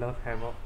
Love Havoc.